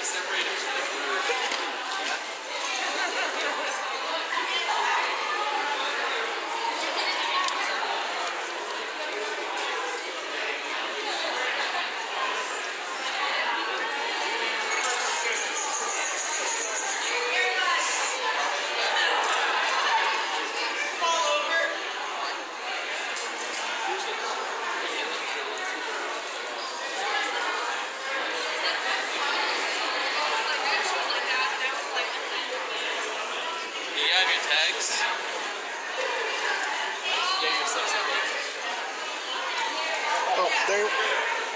Separated. Tags? Yeah, your subs Oh, there.